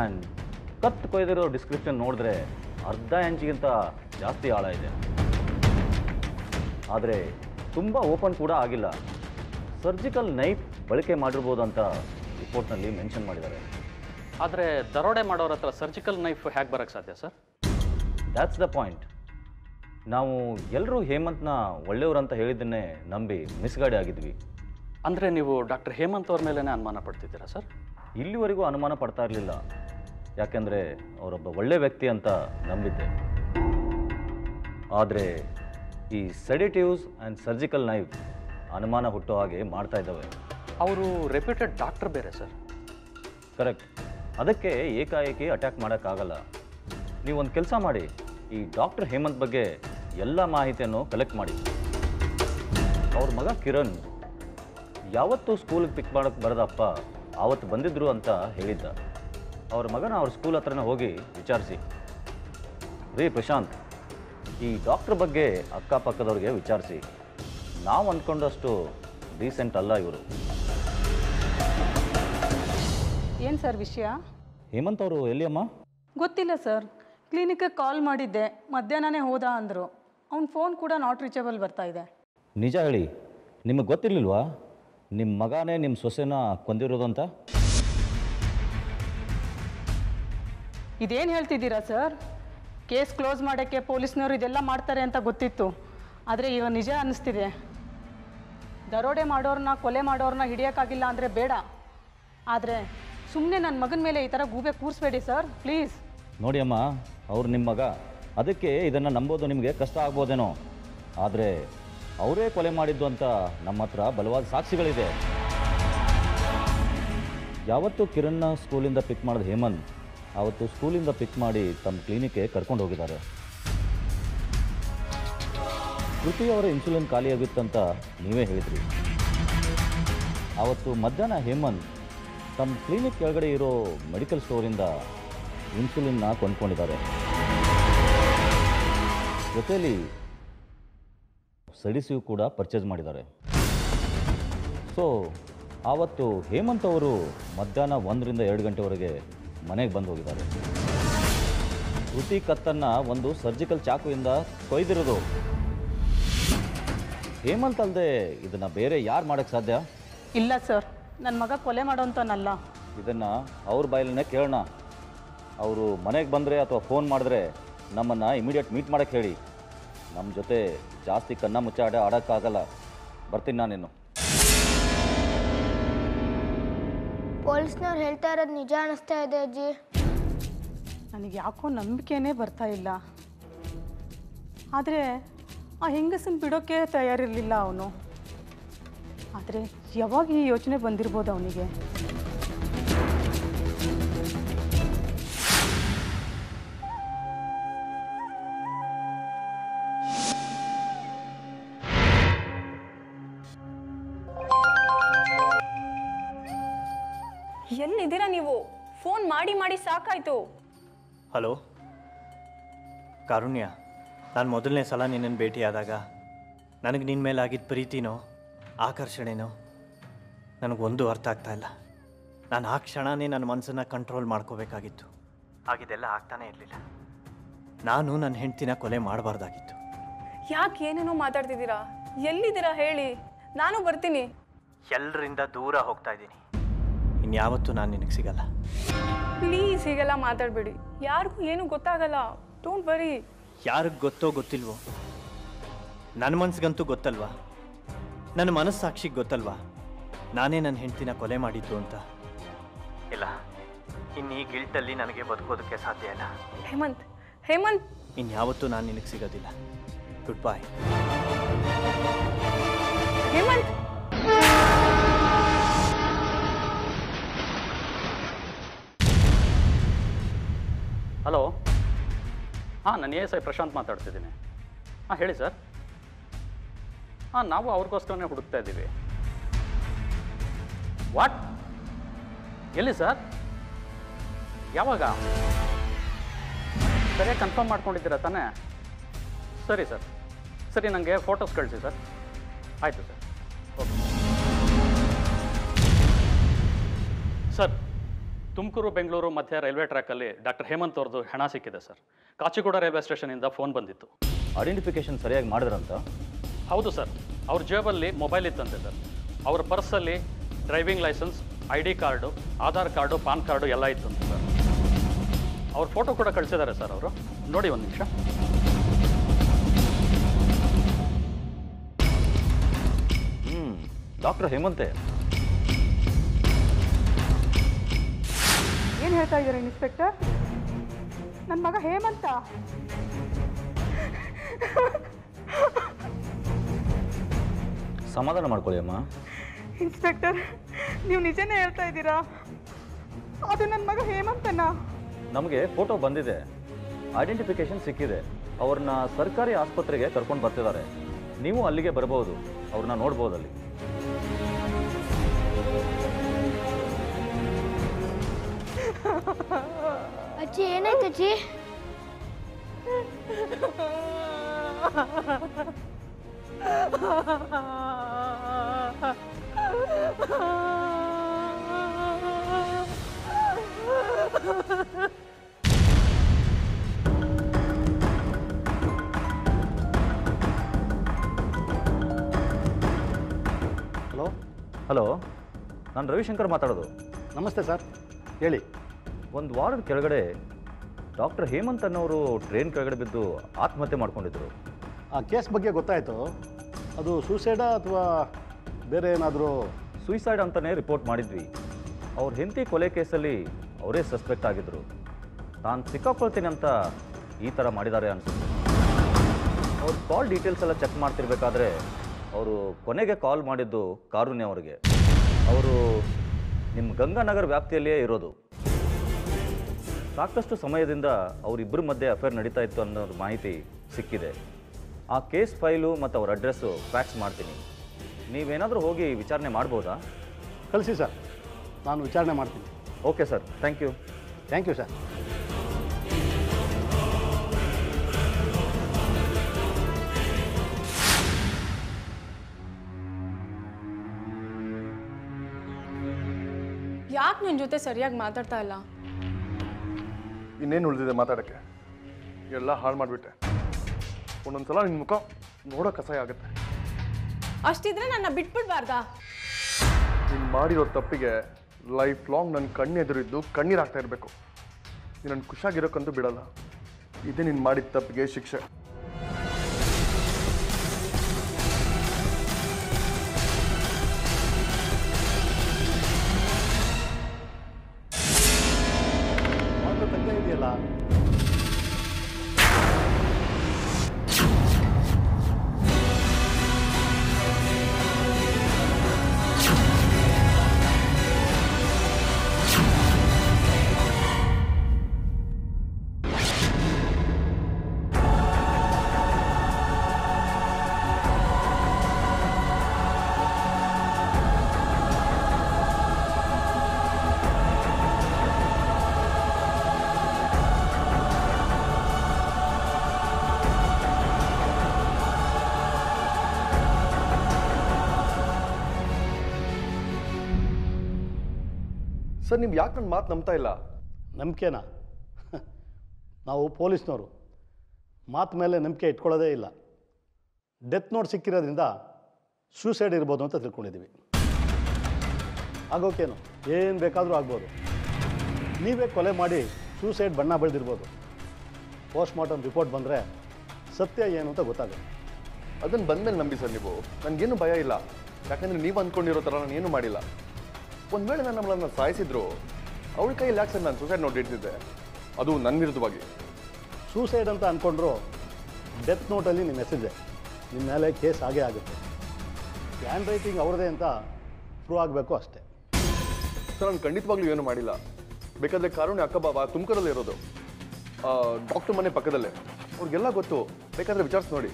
And ಕತ್ತು ಕೊಯ್ದಿರೋ description ನೋಡಿದ್ರೆ ಅರ್ಧ ಇಂಚಿಗಿಂತ ಜಾಸ್ತಿ ಆಳ ಇದೆ. ಆದರೆ ತುಂಬ ಓಪನ್ ಕೂಡ ಆಗಿಲ್ಲ. ಸರ್ಜಿಕಲ್ ನೈಫ್ ಬಳಕೆ ಮಾಡಿರ್ಬೋದು ಅಂತ ರಿಪೋರ್ಟ್ನಲ್ಲಿ ಮೆನ್ಷನ್ ಮಾಡಿದ್ದಾರೆ. ಆದರೆ ದರೋಡೆ ಮಾಡೋರ ಹತ್ರ ಸರ್ಜಿಕಲ್ ನೈಫ್ ಹೇಗೆ ಬರೋಕ್ಕೆ ಸಾಧ್ಯ ಸರ್? ದ್ಯಾಟ್ಸ್ ದ ಪಾಯಿಂಟ್ ನಾವು ಎಲ್ಲರೂ ಹೇಮಂತ್ನ ಒಳ್ಳೆಯವರಂತ ಹೇಳಿದ್ದನ್ನೇ ನಂಬಿ ಮಿಸ್ಗಾಡಿ ಆಗಿದ್ವಿ. ಅಂದರೆ ನೀವು ಡಾಕ್ಟರ್ ಹೇಮಂತ್ ಅವ್ರ ಮೇಲೇ ಅನುಮಾನ ಪಡ್ತಿದ್ದೀರಾ ಸರ್? ಇಲ್ಲಿವರೆಗೂ ಅನುಮಾನ ಪಡ್ತಾ ಇರಲಿಲ್ಲ. ಯಾಕೆಂದರೆ ಅವರೊಬ್ಬ ಒಳ್ಳೆ ವ್ಯಕ್ತಿ ಅಂತ ನಂಬಿದ್ದೆ. ಆದರೆ ಈ ಸೆಡಿಟಿವ್ಸ್ ಆ್ಯಂಡ್ ಸರ್ಜಿಕಲ್ ನೈಫ್ ಅನುಮಾನ ಹುಟ್ಟೋ ಹಾಗೆ ಮಾಡ್ತಾ ಇದ್ದಾವೆ. ಅವರು ರೆಪ್ಯೂಟೆಡ್ ಡಾಕ್ಟರ್ ಬೇರೆ ಸರ್. ಕರೆಕ್ಟ್ ಅದಕ್ಕೆ ಏಕಾಏಕಿ ಅಟ್ಯಾಕ್ ಮಾಡೋಕ್ಕಾಗಲ್ಲ. ನೀವೊಂದು ಕೆಲಸ ಮಾಡಿ ಈ ಡಾಕ್ಟರ್ ಹೇಮಂತ್ ಬಗ್ಗೆ ಎಲ್ಲ ಮಾಹಿತಿಯನ್ನು ಕಲೆಕ್ಟ್ ಮಾಡಿ. ಅವ್ರ ಮಗ ಕಿರಣ್ ಯಾವತ್ತೂ ಸ್ಕೂಲಿಗೆ ಪಿಕ್ ಮಾಡೋಕ್ಕೆ ಬರದಪ್ಪ ಆವತ್ತು ಬಂದಿದ್ರು ಅಂತ ಹೇಳಿದ್ದ. ಅವ್ರ ಮಗನ ಅವ್ರ ಸ್ಕೂಲ್ ಹತ್ರನೇ ಹೋಗಿ ವಿಚಾರಿಸಿ. ರೀ ಪ್ರಶಾಂತ್ ಈ ಡಾಕ್ಟ್ರ್ ಬಗ್ಗೆ ಅಕ್ಕಪಕ್ಕದವ್ರಿಗೆ ವಿಚಾರಿಸಿ. ನಾವು ಅಂದ್ಕೊಂಡಷ್ಟು ಡೀಸೆಂಟ್ ಅಲ್ಲ ಇವರು. ಏನು ಸರ್ ವಿಷಯ? ಹೇಮಂತ್ ಅವರು ಎಲ್ಲಿ ಅಮ್ಮ? ಗೊತ್ತಿಲ್ಲ ಸರ್. ಕ್ಲಿನಿಕ್ಗೆ ಕಾಲ್ ಮಾಡಿದ್ದೆ ಮಧ್ಯಾಹ್ನನೇ ಹೋದ ಅಂದರು. ಅವ್ನ ಫೋನ್ ಕೂಡ ನಾಟ್ ರೀಚಬಲ್ ಬರ್ತಾ ಇದೆ. ನಿಜ ಹೇಳಿ ನಿಮಗೆ ಗೊತ್ತಿರಲಿಲ್ವಾ? ನಿಮ್ಮ ಮಗನೇ ನಿಮ್ಮ ಸೊಸೆನ ಕೊಂದಿರೋದು ಅಂತ ಇದೇನು ಹೇಳ್ತಿದ್ದೀರಾ, ಸರ್? ಕೇಸ್ ಕ್ಲೋಸ್ ಮಾಡೋಕ್ಕೆ ಪೊಲೀಸ್ನವರು ಇದೆಲ್ಲ ಮಾಡ್ತಾರೆ ಅಂತ ಗೊತ್ತಿತ್ತು. ಆದರೆ ಈಗ ನಿಜ ಅನ್ನಿಸ್ತಿದೆ ದರೋಡೆ ಮಾಡೋರನ್ನ ಕೊಲೆ ಮಾಡೋರನ್ನ ಹಿಡಿಯೋಕ್ಕಾಗಿಲ್ಲ ಅಂದರೆ ಬೇಡ. ಆದರೆ ಸುಮ್ಮನೆ ನನ್ನ ಮಗನ ಮೇಲೆ ಈ ಥರ ಗೂಬೆ ಕೂರಿಸ್ಬೇಡಿ, ಸರ್. ಪ್ಲೀಸ್. ನೋಡಿ ಅಮ್ಮ, ಅವ್ರು ನಿಮ್ಮ ಮಗ. ಅದಕ್ಕೆ ಇದನ್ನು ನಂಬೋದು ನಿಮಗೆ ಕಷ್ಟ ಆಗ್ಬೋದೇನೋ. ಆದರೆ ಅವರೇ ಕೊಲೆ ಮಾಡಿದ್ದು ಅಂತ ನಮ್ಮ ಹತ್ರ ಬಲವಾದ ಸಾಕ್ಷಿಗಳಿದೆ. ಯಾವತ್ತು ಕಿರಣ್ನ ಸ್ಕೂಲಿಂದ ಪಿಕ್ ಮಾಡಿದ ಹೇಮಂತ್ ಆವತ್ತು ಸ್ಕೂಲಿಂದ ಪಿಕ್ ಮಾಡಿ ತಮ್ಮ ಕ್ಲಿನಿಕ್ಗೆ ಕರ್ಕೊಂಡು ಹೋಗಿದ್ದಾರೆ. ಕೃತಿ ಅವರ ಇನ್ಸುಲಿನ್ ಖಾಲಿಯಾಗಿತ್ತಂತ ನೀವೇ ಹೇಳಿದ್ರಿ. ಆವತ್ತು ಮಧ್ಯಾಹ್ನ ಹೇಮಂತ್ ತಮ್ಮ ಕ್ಲಿನಿಕ್ ಕೆಳಗಡೆ ಇರೋ ಮೆಡಿಕಲ್ ಸ್ಟೋರಿಂದ ಇನ್ಸುಲಿನ್ನ ಕೊಂಡ್ಕೊಂಡಿದ್ದಾರೆ. ಜೊತೆಯಲ್ಲಿ ಸಡಿಸಿಯು ಕೂಡ ಪರ್ಚೇಸ್ ಮಾಡಿದ್ದಾರೆ. ಸೊ ಆವತ್ತು ಹೇಮಂತ್ ಅವರು ಮಧ್ಯಾಹ್ನ ಒಂದರಿಂದ ಎರಡು ಗಂಟೆವರೆಗೆ ಮನೆಗೆ ಬಂದು ಹೋಗಿದ್ದಾರೆ. ಕೃತಿ ಕತ್ತನ್ನು ಒಂದು ಸರ್ಜಿಕಲ್ ಚಾಕುವಿಂದ ಕೊಯ್ದಿರೋದು. ಹೇಮಂತ್ ಅಲ್ಲದೆ ಇದನ್ನು ಬೇರೆ ಯಾರು ಮಾಡಕ್ಕೆ ಸಾಧ್ಯ? ಇಲ್ಲ ಸರ್ ನನ್ನ ಮಗ ಕೊಲೆ ಮಾಡೋಂಥನಲ್ಲ ಇದನ್ನು ಅವ್ರ ಬಾಯಲ್ಲೇ ಕೇಳೋಣ. ಅವರು ಮನೆಗೆ ಬಂದರೆ ಅಥವಾ ಫೋನ್ ಮಾಡಿದ್ರೆ ನಮ್ಮನ್ನು ಇಮಿಡಿಯೇಟ್ ಮೀಟ್ ಮಾಡೋಕ್ಕೆ ಹೇಳಿ. ನಮ್ಮ ಜೊತೆ ಜಾಸ್ತಿ ಕನ್ನ ಮುಚ್ಚಾಡ ಆಡೋಕ್ಕಾಗಲ್ಲ. ಬರ್ತೀನಿ ನಾನಿನ್ನು. ಪೊಲೀಸ್ನವ್ರು ಹೇಳ್ತಾ ಇರೋದು ನಿಜ ಅನಿಸ್ತಾ ಇದೆ ಅಜ್ಜಿ. ನನಗೆ ಯಾಕೋ ನಂಬಿಕೆನೇ ಬರ್ತಾ ಇಲ್ಲ. ಆದರೆ ಆ ಹೆಂಗಸನ್ನು ಬಿಡೋಕ್ಕೆ ತಯಾರಿರಲಿಲ್ಲ ಅವನು. ಆದರೆ ಯಾವಾಗ ಈ ಯೋಚನೆ ಬಂದಿರ್ಬೋದು ಅವನಿಗೆ? ನೀವು ಫೋನ್ ಮಾಡಿ ಮಾಡಿ ಸಾಕಾಯ್ತು. ಹಲೋ? ಕಾರುಣ್ಯ ನಾನು ಮೊದಲನೇ ಸಲ ನಿನ್ನನ್ನು ಭೇಟಿಯಾದಾಗ ನನಗೆ ನಿನ್ನ ಮೇಲೆ ಆಗಿದ್ದ ಪ್ರೀತಿನೋ ಆಕರ್ಷಣೆನೋ ನನಗೊಂದು ಅರ್ಥ ಆಗ್ತಾ ಇಲ್ಲ. ನಾನು ಆ ಕ್ಷಣನೇ ನನ್ನ ಮನಸ್ಸನ್ನು ಕಂಟ್ರೋಲ್ ಮಾಡ್ಕೋಬೇಕಾಗಿತ್ತು. ಆಗಿದೆಲ್ಲ ಆಗ್ತಾನೇ ಇರಲಿಲ್ಲ. ನಾನು ನನ್ನ ಹೆಂಡ್ತಿನ ಕೊಲೆ ಮಾಡಬಾರ್ದಾಗಿತ್ತು. ಯಾಕೆ ಏನೇನೋ ಮಾತಾಡ್ತಿದ್ದೀರಾ? ಎಲ್ಲಿದ್ದೀರಾ ಹೇಳಿ? ನಾನು ಬರ್ತೀನಿ. ಎಲ್ಲರಿಂದ ದೂರ ಹೋಗ್ತಾ ಇದ್ದೀನಿ. ಇನ್ಯಾವತ್ತೂ ನಾನು ನಿನಗೆ ಸಿಗಲ್ಲ. ಪ್ಲೀಸ್ ಹೀಗೆಲ್ಲ ಮಾತಾಡಬೇಡಿ. ಯಾರಿಗೂ ಏನೂ ಗೊತ್ತಾಗಲ್ಲ. ಡೋಂಟ್ ವರಿ ಯಾರಿಗೆ ಗೊತ್ತೋ ಗೊತ್ತಿಲ್ವೋ? ನನ್ನ ಮನಸ್ಸಿಗಂತೂ ಗೊತ್ತಲ್ವಾ? ನನ್ನ ಮನಸ್ಸಾಕ್ಷಿಗೆ ಗೊತ್ತಲ್ವಾ? ನಾನೇ ನನ್ನ ಹೆಂಡ್ತಿನ ಕೊಲೆ ಮಾಡಿದ್ದು ಅಂತ. ಇಲ್ಲ. ಇನ್ನು ಈ ಗಿಲ್ಟಲ್ಲಿ ನನಗೆ ಬದುಕೋದಕ್ಕೆ ಸಾಧ್ಯ ಇಲ್ಲ. ಹೇಮಂತ್ ಹೇಮಂತ್! ಇನ್ಯಾವತ್ತೂ ನಾನು ನಿನಗೆ ಸಿಗೋದಿಲ್ಲ. Good bye Hemanth! ಹಲೋ? ಹಾಂ, ನಾನು ಎ ಎಸ್ ಐ ಪ್ರಶಾಂತ್ ಮಾತಾಡ್ತಿದ್ದೀನಿ. ಹಾಂ, ಹೇಳಿ ಸರ್. ಹಾಂ, ನಾವು ಅವ್ರಿಗೋಸ್ಕರನೇ ಹುಡುಕ್ತಾ ಇದ್ದೀವಿ. ವಾಟ್ ಎಲ್ಲಿ ಸರ್? ಯಾವಾಗ? ಸರಿಯಾಗಿ ಕನ್ಫರ್ಮ್ ಮಾಡ್ಕೊಂಡಿದ್ದೀರಾ ತಾನೇ? ಸರಿ ಸರ್. ಸರಿ ನನಗೆ ಫೋಟೋಸ್ ಕಳಿಸಿ ಸರ್. ಆಯಿತು sir. Okay sir Tumakuru Bengaluru ಮಧ್ಯ ರೈಲ್ವೆ ಟ್ರ್ಯಾಕಲ್ಲಿ ಡಾಕ್ಟರ್ ಹೇಮಂತ್ ಅವ್ರದ್ದು ಹೆಣ ಸಿಕ್ಕಿದೆ ಸರ್. ಕಾಚಿಗೂಡ ರೈಲ್ವೆ ಸ್ಟೇಷನಿಂದ ಫೋನ್ ಬಂದಿತ್ತು. ಐಡೆಂಟಿಫಿಕೇಶನ್ ಸರಿಯಾಗಿ ಮಾಡಿದ್ರಂತ? ಹೌದು ಸರ್. ಅವ್ರ ಜೇಬಲ್ಲಿ ಮೊಬೈಲ್ ಇತ್ತಂತೆ ಸರ್. ಅವ್ರ ಪರ್ಸಲ್ಲಿ driving licence I D card Aadhaar card PAN card ಎಲ್ಲ ಇತ್ತಂತೆ ಸರ್. ಅವ್ರ ಫೋಟೋ ಕೂಡ ಕಳಿಸಿದ್ದಾರೆ ಸರ್ ಅವರು. ನೋಡಿ ಒಂದು ನಿಮಿಷ. ಹ್ಞೂ ಡಾಕ್ಟರ್ ಹೇಮಂತೆ. ಹೇಳ್ತಾ ಇದ್ದಾರೆ ಇನ್ಸ್ಪೆಕ್ಟರ್? ನನ್ನ ಮಗ ಹೇಮಂತ. ಸಮಾಧಾನ ಮಾಡ್ಕೊಳ್ಳಿ ಅಮ್ಮ. ಇನ್ಸ್ಪೆಕ್ಟರ್ ನೀವು ನಿಜನೇ ಹೇಳ್ತಾ ಇದ್ದೀರಾ? ಅದು ನನ್ನ ಮಗ ಹೇಮಂತನ? ನಮಗೆ ಫೋಟೋ ಬಂದಿದೆ. ಐಡೆಂಟಿಫಿಕೇಶನ್ ಸಿಕ್ಕಿದೆ. ಅವ್ರನ್ನ ಸರ್ಕಾರಿ ಆಸ್ಪತ್ರೆಗೆ ಕರ್ಕೊಂಡು ಬರ್ತಿದ್ದಾರೆ. ನೀವು ಅಲ್ಲಿಗೆ ಬರ್ಬೋದು. ಅವ್ರನ್ನ ನೋಡ್ಬೋದು ಅಲ್ಲಿ ಅಜ್ಜಿ ಏನಾಯ್ತು ಅಜ್ಜಿ ಹಲೋ? ಹಲೋ? ನಾನು ರವಿಶಂಕರ್ ಮಾತಾಡೋದು. ನಮಸ್ತೆ ಸರ್. ಹೇಳಿ. ಒಂದು ವಾರದ ಕೆಳಗಡೆ ಡಾಕ್ಟರ್ ಹೇಮಂತ್ ಅನ್ನೋರು ಟ್ರೈನ್ ಕೆಳಗಡೆ ಬಿದ್ದು ಆತ್ಮಹತ್ಯೆ ಮಾಡ್ಕೊಂಡಿದ್ರು. ಆ ಕೇಸ್ ಬಗ್ಗೆ ಗೊತ್ತಾಯಿತು. ಅದು ಸೂಸೈಡಾ ಅಥವಾ ಬೇರೆ ಏನಾದರೂ? ಸುಯಿಸೈಡ್ ಅಂತಲೇ ರಿಪೋರ್ಟ್ ಮಾಡಿದ್ವಿ. ಅವ್ರ ಹೆಂಡತಿ ಕೊಲೆ ಕೇಸಲ್ಲಿ ಅವರೇ ಸಸ್ಪೆಕ್ಟ್ ಆಗಿದ್ರು. ನಾನು ಸಿಕ್ಕಾಕೊಳ್ತೀನಿ ಅಂತ ಈ ಥರ ಮಾಡಿದ್ದಾರೆ ಅಂತ ಅವ್ರ ಕಾಲ್ ಡೀಟೇಲ್ಸ್ ಎಲ್ಲ ಚೆಕ್ ಮಾಡ್ತಿರ್ಬೇಕಾದ್ರೆ ಅವರು ಕೊನೆಗೆ ಕಾಲ್ ಮಾಡಿದ್ದು ಕಾರುಣ್ಯ ಅವರಿಗೆ. ಅವರು ನಿಮ್ಮ ಗಂಗಾನಗರ್ ವ್ಯಾಪ್ತಿಯಲ್ಲಿಯೇ ಇರೋದು. ಸಾಕಷ್ಟು ಸಮಯದಿಂದ ಅವರಿಬ್ಬರ ಮಧ್ಯೆ ಅಫೇರ್ ನಡೀತಾ ಇತ್ತು ಅನ್ನೋ ಮಾಹಿತಿ ಸಿಕ್ಕಿದೆ. ಆ ಕೇಸ್ ಫೈಲು ಮತ್ತು ಅವ್ರ ಅಡ್ರೆಸ್ಸು ಫ್ಯಾಕ್ಸ್ ಮಾಡ್ತೀನಿ. ನೀವೇನಾದರೂ ಹೋಗಿ ವಿಚಾರಣೆ ಮಾಡ್ಬೋದಾ? ಕಳಿಸಿ ಸರ್. ನಾನು ವಿಚಾರಣೆ ಮಾಡ್ತೀನಿ. Okay sir. Thank you. Thank you sir. ಯಾಕೆ ನನ್ನ ಜೊತೆ ಸರಿಯಾಗಿ ಮಾತಾಡ್ತಾ ಇಲ್ಲ? ಇನ್ನೇನು ಉಳಿದಿದೆ ಮಾತಾಡೋಕ್ಕೆ? ಎಲ್ಲ ಹಾಳು ಮಾಡಿಬಿಟ್ಟೆ. ಒಂದೊಂದ್ಸಲ ನಿನ್ನ ಮುಖ ನೋಡೋ ಕಸಾಯ ಆಗುತ್ತೆ. ಅಷ್ಟಿದ್ರೆ ನನ್ನ ಬಿಟ್ಬಿಡ್ಬಾರ್ದಾ? ನೀನು ಮಾಡಿರೋ ತಪ್ಪಿಗೆ ಲೈಫ್ ಲಾಂಗ್ ನನ್ನ ಕಣ್ಣೆದುರಿದ್ದು ಕಣ್ಣೀರು ಕಣ್ಣೀರಾಗ್ತಾ ಇರಬೇಕು. ನೀನು ನನ್ನ ಖುಷಿಯಾಗಿರೋಕ್ಕಂತೂ ಬಿಡಲ್ಲ. ಇದೇ ನೀನು ಮಾಡಿದ ತಪ್ಪಿಗೆ ಶಿಕ್ಷೆ. ಸರ್ ನೀವು ಯಾಕೆ ನನ್ನ ಮಾತು ನಂಬ್ತಾ ಇಲ್ಲ? ನಂಬಿಕೆನಾ? ನಾವು ಪೊಲೀಸ್ನವರು. ಮಾತು ಮೇಲೆ ನಂಬಿಕೆ ಇಟ್ಕೊಳ್ಳೋದೇ ಇಲ್ಲ. ಡೆತ್ ನೋಟ್ ಸಿಕ್ಕಿರೋದ್ರಿಂದ ಸೂಸೈಡ್ ಇರ್ಬೋದು ಅಂತ ತಿಳ್ಕೊಂಡಿದ್ದೀವಿ. ಆಗೋಕೇನು? ಏನು ಬೇಕಾದರೂ ಆಗ್ಬೋದು. ನೀವೇ ಕೊಲೆ ಮಾಡಿ ಸೂಸೈಡ್ ಬಣ್ಣ ಬೆಳೆದಿರ್ಬೋದು. ಪೋಸ್ಟ್ ಮಾರ್ಟಮ್ ರಿಪೋರ್ಟ್ ಬಂದರೆ ಸತ್ಯ ಏನು ಅಂತ ಗೊತ್ತಾಗುತ್ತೆ. ಅದನ್ನು ಬಂದಮೇಲೆ ನಂಬಿ ಸರ್ ನೀವು. ನನಗೇನು ಭಯ ಇಲ್ಲ. ಯಾಕಂದರೆ ನೀವು ಅಂದ್ಕೊಂಡಿರೋ ಥರ ನಾನು ಏನು ಮಾಡಿಲ್ಲ. ಒಂದು ವೇಳೆ ನಾನು ನಮ್ಮನ್ನ ಸಾಯಿಸಿದ್ರು ಅವಳ ಕೈಯಲ್ಲಿ ಯಾಕೆ ಸರ್ ನಾನು ಸೂಸೈಡ್ ನೋಟ್ ಇಡ್ತಿದ್ದೆ. ಅದು ನನ್ನ ವಿರುದ್ಧವಾಗಿ. ಸೂಸೈಡ್ ಅಂತ ಅಂದ್ಕೊಂಡ್ರು ಡೆತ್ ನೋಟಲ್ಲಿ ನಿಮ್ಮ ಮೆಸೇಜ್ ನಿಮ್ಮ ಮೇಲೆ ಕೇಸ್ ಆಗೇ ಆಗುತ್ತೆ. ಹ್ಯಾಂಡ್ ರೈಟಿಂಗ್ ಅವ್ರದೇ ಅಂತ ಪ್ರೂವ್ ಆಗಬೇಕು ಅಷ್ಟೇ. ಸರ್ ನಾನು ಖಂಡಿತವಾಗ್ಲೂ ಏನು ಮಾಡಿಲ್ಲ. ಬೇಕಾದರೆ ಕಾರುಣ್ಯ ಅಕ್ಕ ಬಾಬಾ ತುಮಕೂರಲ್ಲಿ ಇರೋದು. ಡಾಕ್ಟರ್ ಮನೆ ಪಕ್ಕದಲ್ಲೇ. ಅವ್ರಿಗೆಲ್ಲ ಗೊತ್ತು. ಬೇಕಾದರೆ ವಿಚಾರಿಸಿ ನೋಡಿ.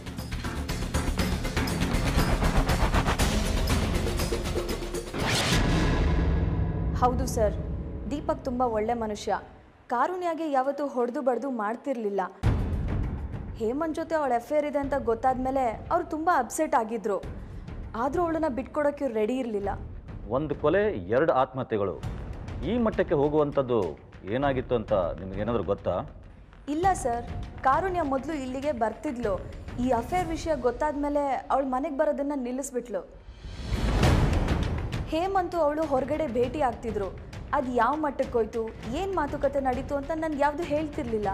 ಹೌದು ಸರ್ ದೀಪಕ್ ತುಂಬ ಒಳ್ಳೆ ಮನುಷ್ಯ. ಕಾರುಣ್ಯಾಗೆ ಯಾವತ್ತೂ ಹೊಡೆದು ಬಡ್ದು ಮಾಡ್ತಿರ್ಲಿಲ್ಲ. ಹೇಮಂತ್ ಜೊತೆ ಅವಳ ಎಫೇರ್ ಇದೆ ಅಂತ ಗೊತ್ತಾದ್ಮೇಲೆ ಅವ್ರು ತುಂಬ ಅಪ್ಸೆಟ್ ಆಗಿದ್ರು. ಆದರೂ ಅವಳನ್ನ ಬಿಟ್ಕೊಡೋಕ್ಕೆ ರೆಡಿ ಇರಲಿಲ್ಲ. ಒಂದು ಕೊಲೆ ಎರಡು ಆತ್ಮಹತ್ಯೆಗಳು. ಈ ಮಟ್ಟಕ್ಕೆ ಹೋಗುವಂಥದ್ದು ಏನಾಗಿತ್ತು ಅಂತ ನಿಮಗೇನಾದರೂ ಗೊತ್ತಾ? ಇಲ್ಲ ಸರ್ ಕಾರುಣ್ಯ ಮೊದಲು ಇಲ್ಲಿಗೆ ಬರ್ತಿದ್ಲು. ಈ ಅಫೇರ್ ವಿಷಯ ಗೊತ್ತಾದ್ಮೇಲೆ ಅವಳು ಮನೆಗೆ ಬರೋದನ್ನ ನಿಲ್ಲಿಸ್ಬಿಟ್ಲು. ಹೇಮಂತು ಅವಳು ಹೊರಗಡೆ ಭೇಟಿ ಆಗ್ತಿದ್ರು. ಅದು ಯಾವ ಮಟ್ಟಕ್ಕೆ ಹೋಯ್ತು ಏನು ಮಾತುಕತೆ ನಡೀತು ಅಂತ ನನ್ಗೆ ಯಾವುದು ಹೇಳ್ತಿರ್ಲಿಲ್ಲ.